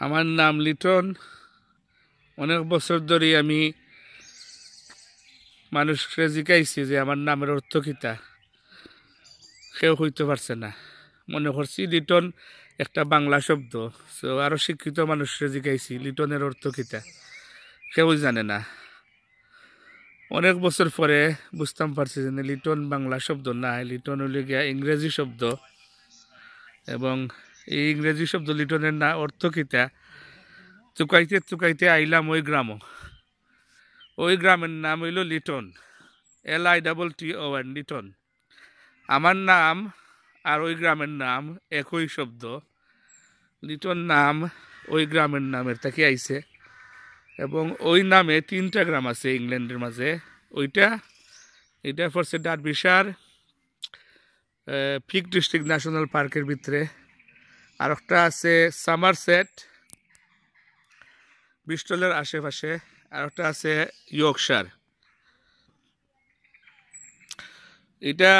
আমার নাম লিটন। অনেক বছর ধরে আমি মানুষকে জিকাইছি যে আমার নামের অর্থ কিতা কেউ হইতে পারছে না। মনে করছি লিটন একটা বাংলা শব্দ সো আরও শিক্ষিত মানুষকে জিকাইছি লিটনের অর্থ কিতা কেউই জানে না। অনেক বছর পরে বুঝতাম পারছি যে লিটন বাংলা শব্দ না লিটন হলে গিয়া ইংরেজি শব্দ। এবং এই ইংরেজি শব্দ লিটনের না অর্থ কিতা চুকাইতে চুকাইতে আইলাম ওই গ্রাম। ওই গ্রামের নাম হইল Liton. L I double T O N, Liton. আমার নাম আর ওই গ্রামের নাম একই শব্দ। লিটন নাম ওই গ্রামের নামের থেকে আইছে। এবং ওই নামে তিনটা গ্রাম আছে ইংল্যান্ডের মাঝে। ওইটা, এটা পড়ছে ডারবিশার পিক ডিস্ট্রিক্ট ন্যাশনাল পার্কের ভিতরে। আর একটা আছে সামার সেট বিস্টলের আশেপাশে। আর একটা আছে ইয়কশার এটা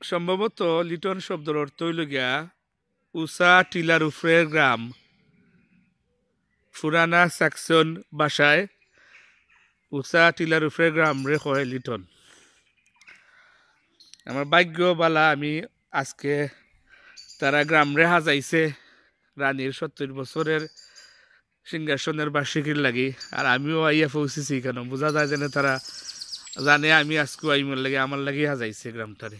সম্ভবত লিটন শব্দের অর্থ হইল গিয়া, উষা টিলার উফরের গ্রাম। ফুরানা সাকসন বাসায় উষা টিলার উফরের গ্রাম রে কয় লিটন। আমার ভাগ্য বালা আমি আজকে তারা গ্রাম রে হাজাইছে রানীর সত্তর বছরের সিংহাসনের বার্ষিকীর লাগি। আর আমিও আইয়া পৌঁছেছি কেন? বোঝা যায় যেন তারা জানে আমি আজকে আইমর লাগে, আমার লাগি হাজাইছে গ্রামটারে।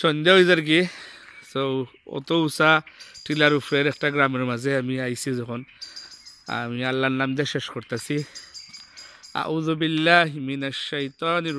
সন্ধ্যা হয়ে যার কি তো অত উষা টিলার উপরের একটা গ্রামের মাঝে আমি আইছি যখন। আমি আল্লাহর নাম দিয়ে শেষ করতেছি। আউযু বিল্লাহি মিনাশ শাইতানির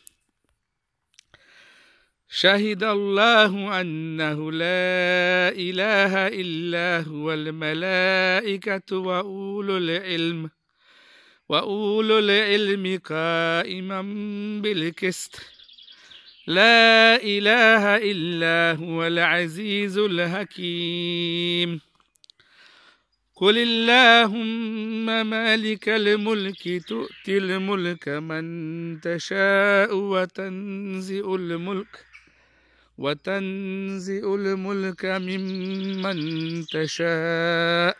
شهد الله أنه لا إله إلا هو الملائكة وأولو العلم وأولو العلم قائما بالقسط. لا إله إلا هو العزيز الحكيم. قل اللهم مالك الملك تؤتي الملك من تشاء وتنزئ الملك. وتنزئ الملك ممن تشاء.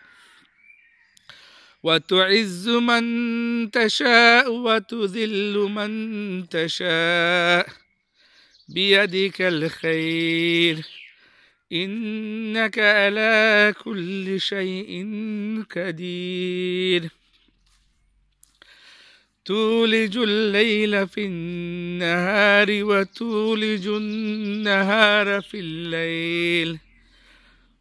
وتعز من تشاء وتذل من تشاء. بيدك الخير. إنك على كل شيء قدير. تولج الليل في النهار وتولج النهار في الليل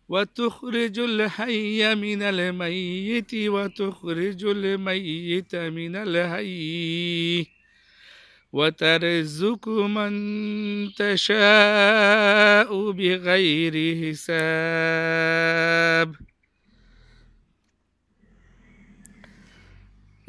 وتخرج الحي من الميت وتخرج الميت من الحي وترزق من تشاء بغير حساب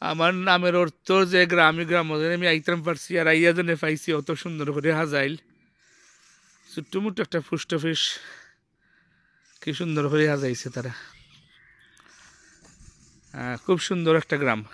আমার নামের অর্থ যে গ্রামে গ্রাম আমি আইতাম পারছি আর আইয়া জনে পাইছি, অত সুন্দর করে হাজাইল। ছোট্টমুট্ট একটা পোস্ট অফিস। কি সুন্দর করে হাজাইছে তারা। খুব সুন্দর একটা গ্রাম।